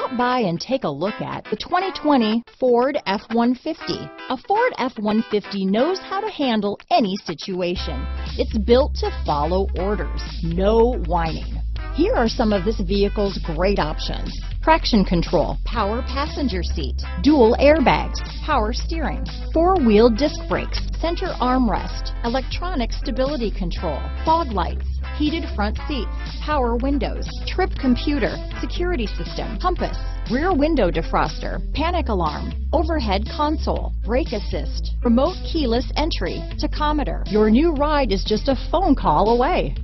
Stop by and take a look at the 2020 Ford F-150. A Ford F-150 knows how to handle any situation. It's built to follow orders, no whining. Here are some of this vehicle's great options. Traction control, power passenger seat, dual airbags, power steering, four-wheel disc brakes, center armrest, electronic stability control, fog lights, heated front seats, power windows, trip computer, security system, compass, rear window defroster, panic alarm, overhead console, brake assist, remote keyless entry, tachometer. Your new ride is just a phone call away.